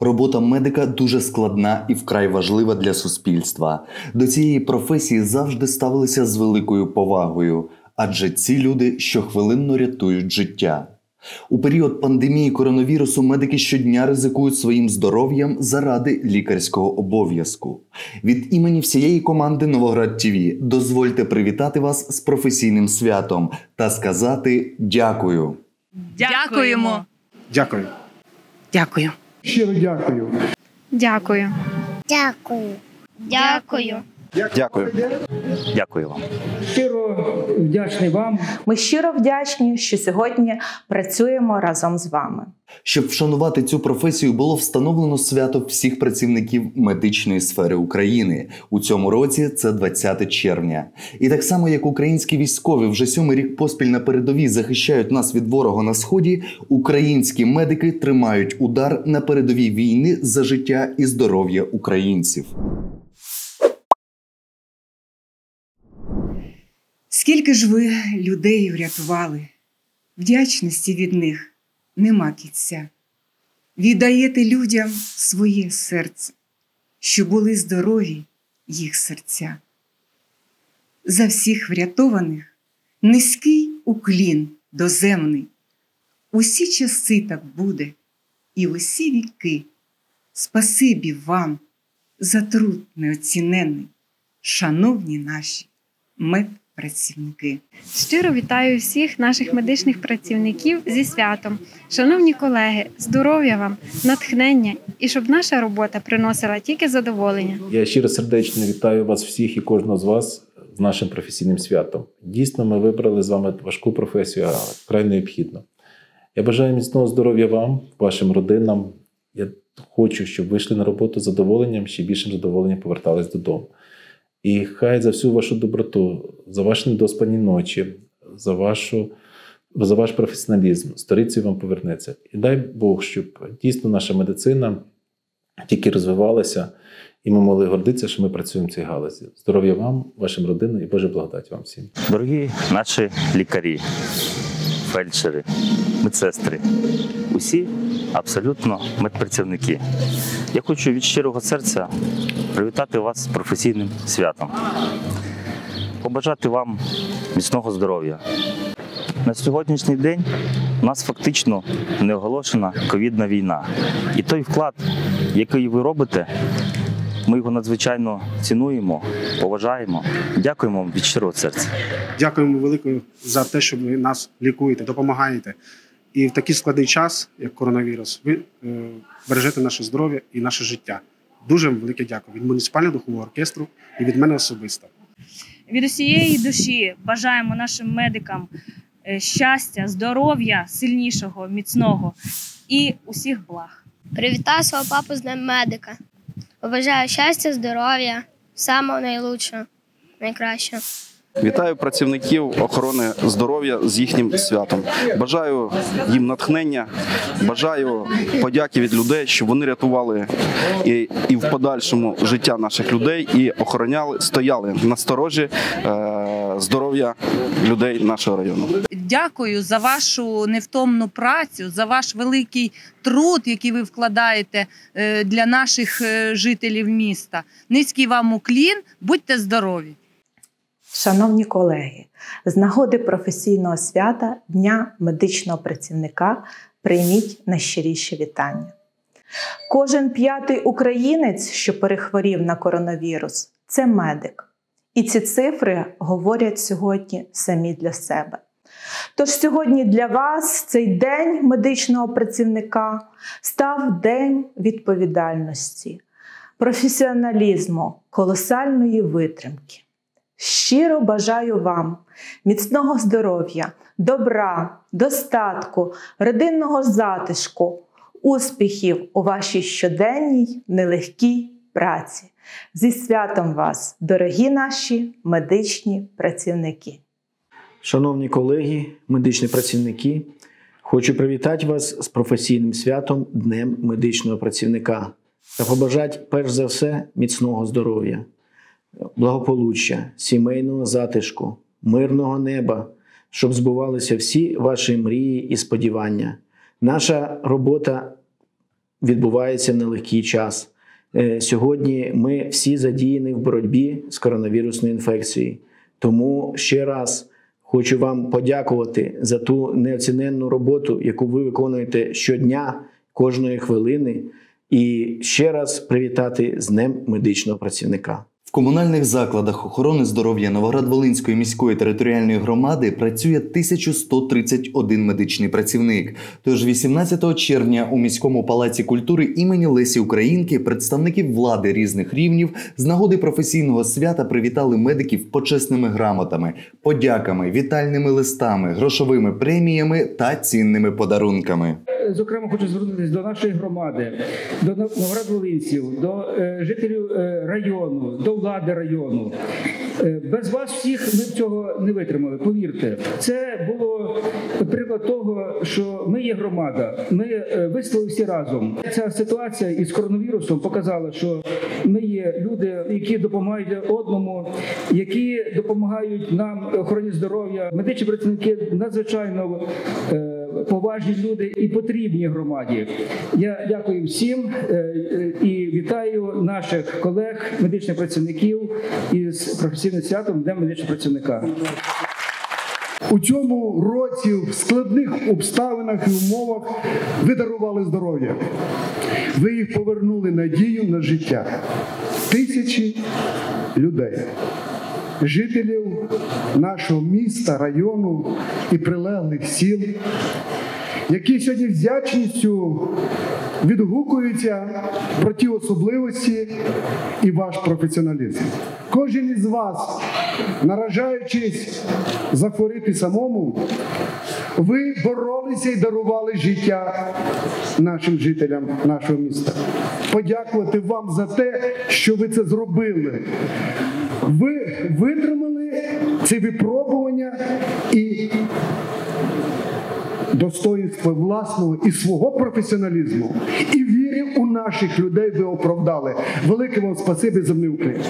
Робота медика дуже складна і вкрай важлива для суспільства. До цієї професії завжди ставилися з великою повагою, адже ці люди щохвилинно рятують життя. У період пандемії коронавірусу медики щодня ризикують своїм здоров'ям заради лікарського обов'язку. Від імені всієї команди Новоград ТІВІ дозвольте привітати вас з професійним святом та сказати дякую. Дякуємо. Дякую. Дякую. Щиро дякую. Дякую. Дякую. Дякую. Дякую. Дякую вам. Щиро вдячний вам. Ми щиро вдячні, що сьогодні працюємо разом з вами. Щоб вшанувати цю професію, було встановлено свято всіх працівників медичної сфери України. У цьому році це 20 червня. І так само, як українські військові вже сьомий рік поспіль на передовій захищають нас від ворога на сході, українські медики тримають удар на передовій війни за життя і здоров'я українців. Скільки ж ви людей врятували, вдячності від них нема кінця. Віддаєте людям своє серце, що були здорові їх серця. За всіх врятованих низький уклін доземний. Усі часи так буде, і усі віки. Спасибі вам за труд неоціненний, шановні наші медпрацівники. Щиро вітаю всіх наших медичних працівників зі святом. Шановні колеги, здоров'я вам, натхнення і щоб наша робота приносила тільки задоволення. Я щиро сердечно вітаю вас всіх і кожного з вас з нашим професійним святом. Дійсно, ми вибрали з вами важку професію, а вкрай необхідно. Я бажаю міцного здоров'я вам, вашим родинам. Я хочу, щоб ви йшли на роботу з задоволенням, ще більшим задоволенням повертались додому. І хай за всю вашу доброту, за ваші недоспані ночі, за вашу. За ваш професіоналізм, сторицею вам повернеться. І дай Бог, щоб дійсно наша медицина тільки розвивалася, і ми могли гордитися, що ми працюємо в цій галузі. Здоров'я вам, вашим родинам і Боже благодать вам всім. Дорогі наші лікарі, фельдшери, медсестри, усі абсолютно медпрацівники. Я хочу від щирого серця привітати вас з професійним святом, побажати вам міцного здоров'я. На сьогоднішній день у нас фактично не оголошена ковідна війна. І той вклад, який ви робите, ми його надзвичайно цінуємо, поважаємо. Дякуємо вам від щирого серця. Дякуємо велико за те, що ви нас лікуєте, допомагаєте. І в такий складний час, як коронавірус, ви е, бережете наше здоров'я і наше життя. Дуже велике дякую від муніципального духового оркестру і від мене особисто. Від усієї душі бажаємо нашим медикам е, щастя, здоров'я, сильнішого, міцного і усіх благ. Привітаю свого папу з Днем медика. Побажаю щастя, здоров'я, самого найлучшого, найкращого. Вітаю працівників охорони здоров'я з їхнім святом. Бажаю їм натхнення, бажаю подяки від людей, щоб вони рятували і, і в подальшому життя наших людей і охороняли, стояли на сторожі е, здоров'я людей нашого району. Дякую за вашу невтомну працю, за ваш великий труд, який ви вкладаєте е, для наших е, жителів міста. Низький вам уклін, будьте здорові! Шановні колеги, з нагоди професійного свята Дня медичного працівника прийміть найщиріші вітання. Кожен п'ятий українець, що перехворів на коронавірус, це медик. І ці цифри говорять сьогодні самі для себе. Тож сьогодні для вас цей день медичного працівника став день відповідальності, професіоналізму, колосальної витримки. Щиро бажаю вам міцного здоров'я, добра, достатку, родинного затишку, успіхів у вашій щоденній нелегкій праці. Зі святом вас, дорогі наші медичні працівники! Шановні колеги, медичні працівники, хочу привітати вас з професійним святом Днем медичного працівника та побажати перш за все міцного здоров'я благополуччя, сімейного затишку, мирного неба, щоб збувалися всі ваші мрії і сподівання. Наша робота відбувається в нелегкий час. Е, Сьогодні ми всі задіяні в боротьбі з коронавірусною інфекцією. Тому ще раз хочу вам подякувати за ту неоціненну роботу, яку ви виконуєте щодня, кожної хвилини, і ще раз привітати з Днем медичного працівника. В комунальних закладах охорони здоров'я Новоград-Волинської міської територіальної громади працює 1131 медичний працівник. Тож 18 червня у міському палаці культури імені Лесі Українки представників влади різних рівнів з нагоди професійного свята привітали медиків почесними грамотами, подяками, вітальними листами, грошовими преміями та цінними подарунками. Зокрема, хочу звернутися до нашої громади, до новоград-волинців, до е, жителів е, району, до влади району. Е, без вас всіх ми цього не витримали. Повірте, це було приклад того, що ми є громада. Ми е, всі разом. Ця ситуація із коронавірусом показала, що ми є люди, які допомагають одному, які допомагають нам охороні здоров'я. Медичні працівники надзвичайно. е, поважні люди і потрібні громаді. Я дякую всім е, і вітаю наших колег, медичних працівників із професійним святом Днем медичного працівника. У цьому році в складних обставинах і умовах ви дарували здоров'я. Ви їх повернули надію на життя. Тисячі людей, жителів нашого міста, району і прилеглих сіл, які сьогодні вдячністю відгукуються про ті особливості і ваш професіоналізм. Кожен із вас, наражаючись захворіти самому, ви боролися і дарували життя нашим жителям нашого міста. Подякувати вам за те, що ви це зробили. Ви витримали ці випробування і достоїнства власного і свого професіоналізму, і вірі у наших людей ви оправдали. Велике вам спасибі, земний Україна.